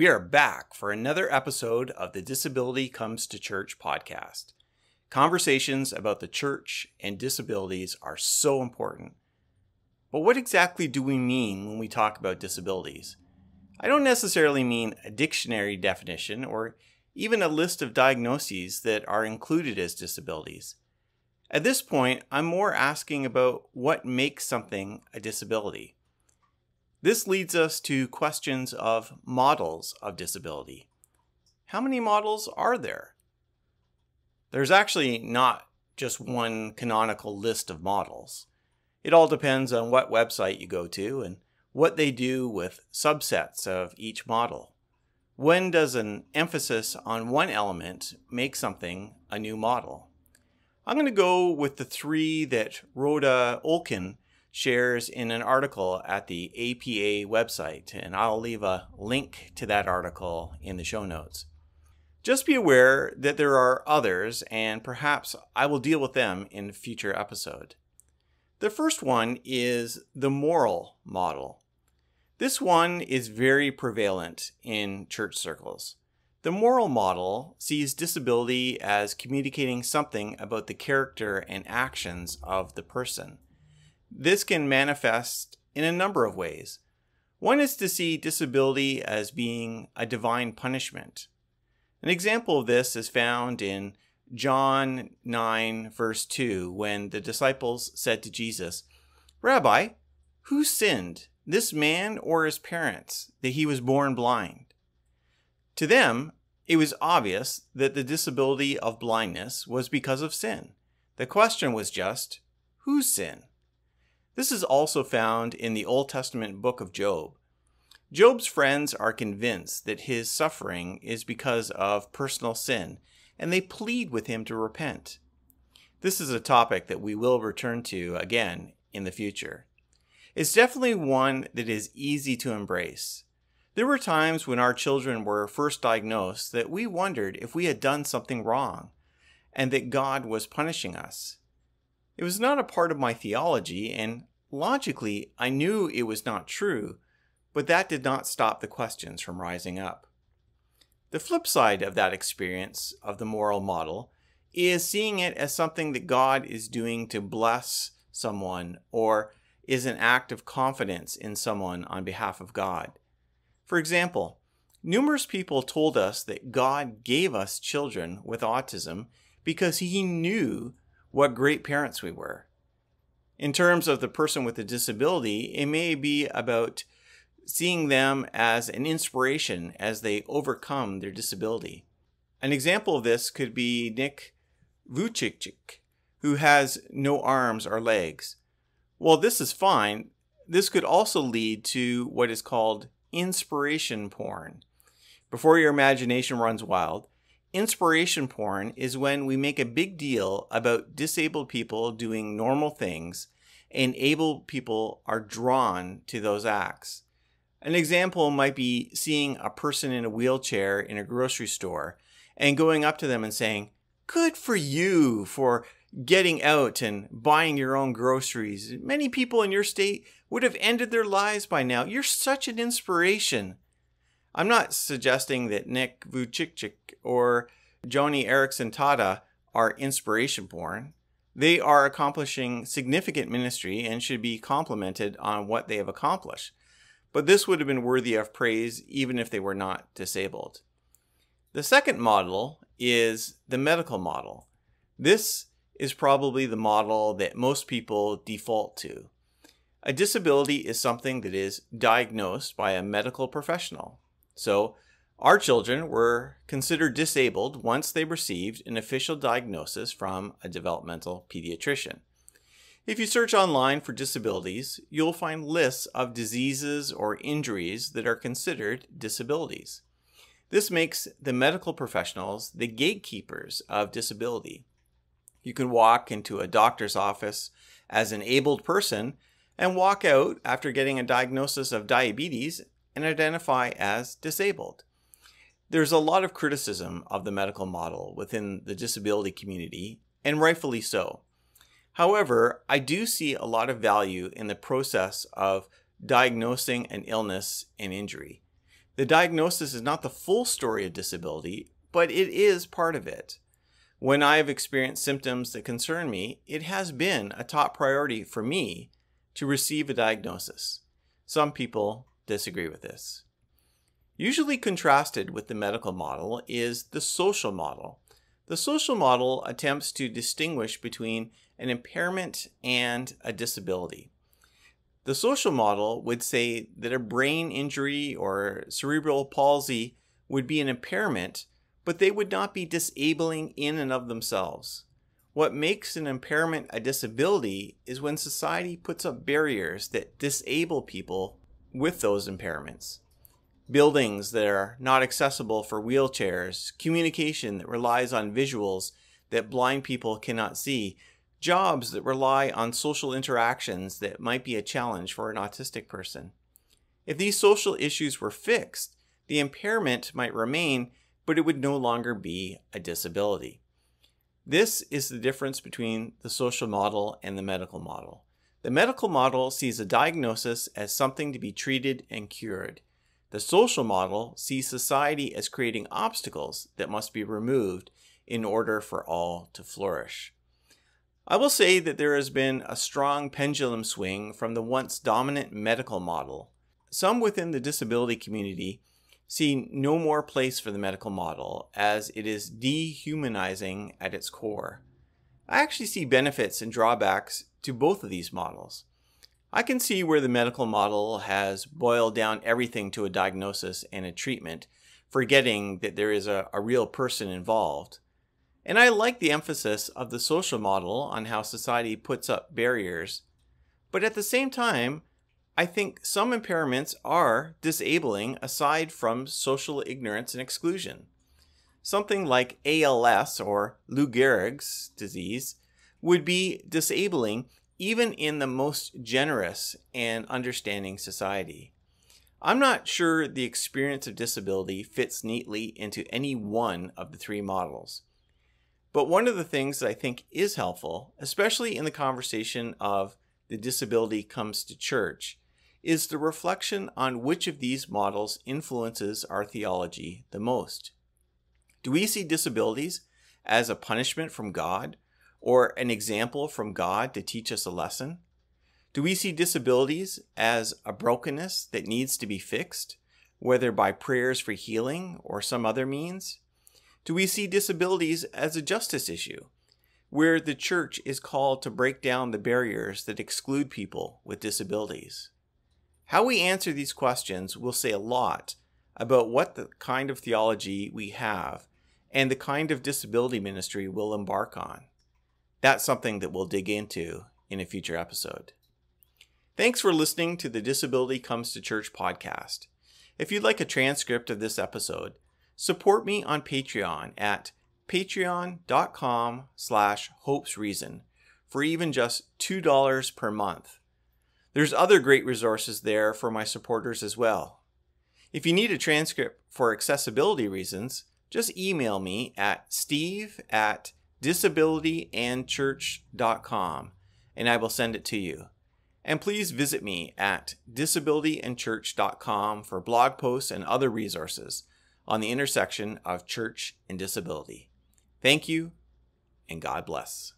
We are back for another episode of the Disability Comes to Church podcast. Conversations about the church and disabilities are so important. But what exactly do we mean when we talk about disabilities? I don't necessarily mean a dictionary definition or even a list of diagnoses that are included as disabilities. At this point, I'm more asking about what makes something a disability. This leads us to questions of models of disability. How many models are there? There's actually not just one canonical list of models. It all depends on what website you go to and what they do with subsets of each model. When does an emphasis on one element make something a new model? I'm going to go with the three that Rhoda Olkin shares in an article at the APA website, and I'll leave a link to that article in the show notes. Just be aware that there are others, and perhaps I will deal with them in a future episode. The first one is the moral model. This one is very prevalent in church circles. The moral model sees disability as communicating something about the character and actions of the person. This can manifest in a number of ways. One is to see disability as being a divine punishment. An example of this is found in John 9, verse 2, when the disciples said to Jesus, Rabbi, who sinned, this man or his parents, that he was born blind? To them, it was obvious that the disability of blindness was because of sin. The question was just, whose sin? This is also found in the Old Testament book of Job. Job's friends are convinced that his suffering is because of personal sin and they plead with him to repent. This is a topic that we will return to again in the future. It's definitely one that is easy to embrace. There were times when our children were first diagnosed that we wondered if we had done something wrong and that God was punishing us. It was not a part of my theology, and logically, I knew it was not true, but that did not stop the questions from rising up. The flip side of that experience of the moral model is seeing it as something that God is doing to bless someone or is an act of confidence in someone on behalf of God. For example, numerous people told us that God gave us children with autism because he knew what great parents we were. In terms of the person with a disability, it may be about seeing them as an inspiration as they overcome their disability. An example of this could be Nick Vujicic, who has no arms or legs. While this is fine, this could also lead to what is called inspiration porn. Before your imagination runs wild, inspiration porn is when we make a big deal about disabled people doing normal things and able people are drawn to those acts. An example might be seeing a person in a wheelchair in a grocery store and going up to them and saying, Good for you for getting out and buying your own groceries. Many people in your state would have ended their lives by now. You're such an inspiration. I'm not suggesting that Nick Vujicic or Joni Eareckson Tada are inspiration porn. They are accomplishing significant ministry and should be complimented on what they have accomplished but this would have been worthy of praise even if they were not disabled. The second model is the medical model. This is probably the model that most people default to. A disability is something that is diagnosed by a medical professional. So, our children were considered disabled once they received an official diagnosis from a developmental pediatrician. If you search online for disabilities, you'll find lists of diseases or injuries that are considered disabilities. This makes the medical professionals the gatekeepers of disability. You can walk into a doctor's office as an abled person and walk out after getting a diagnosis of diabetes and identify as disabled. There's a lot of criticism of the medical model within the disability community, and rightfully so. However, I do see a lot of value in the process of diagnosing an illness and injury. The diagnosis is not the full story of disability, but it is part of it. When I have experienced symptoms that concern me, it has been a top priority for me to receive a diagnosis. Some people disagree with this. Usually contrasted with the medical model is the social model. The social model attempts to distinguish between an impairment and a disability. The social model would say that a brain injury or cerebral palsy would be an impairment, but they would not be disabling in and of themselves. What makes an impairment a disability is when society puts up barriers that disable people with those impairments. Buildings that are not accessible for wheelchairs, communication that relies on visuals that blind people cannot see, jobs that rely on social interactions that might be a challenge for an autistic person. If these social issues were fixed, the impairment might remain, but it would no longer be a disability. This is the difference between the social model and the medical model. The medical model sees a diagnosis as something to be treated and cured. The social model sees society as creating obstacles that must be removed in order for all to flourish. I will say that there has been a strong pendulum swing from the once dominant medical model. Some within the disability community see no more place for the medical model as it is dehumanizing at its core. I actually see benefits and drawbacks to both of these models. I can see where the medical model has boiled down everything to a diagnosis and a treatment, forgetting that there is a, a real person involved. And I like the emphasis of the social model on how society puts up barriers. But at the same time, I think some impairments are disabling aside from social ignorance and exclusion. Something like ALS or Lou Gehrig's disease would be disabling even in the most generous and understanding society. I'm not sure the experience of disability fits neatly into any one of the three models. But one of the things that I think is helpful, especially in the conversation of the disability comes to church, is the reflection on which of these models influences our theology the most. Do we see disabilities as a punishment from God or an example from God to teach us a lesson? Do we see disabilities as a brokenness that needs to be fixed, whether by prayers for healing or some other means? Do we see disabilities as a justice issue, where the church is called to break down the barriers that exclude people with disabilities? How we answer these questions will say a lot about what the kind of theology we have and the kind of disability ministry we'll embark on. That's something that we'll dig into in a future episode. Thanks for listening to the Disability Comes to Church podcast. If you'd like a transcript of this episode, support me on Patreon at patreon.com slash hopesreason for even just $2 per month. There's other great resources there for my supporters as well. If you need a transcript for accessibility reasons, just email me at steve at disabilityandchurch.com and I will send it to you. And please visit me at disabilityandchurch.com for blog posts and other resources on the intersection of church and disability. Thank you, and God bless.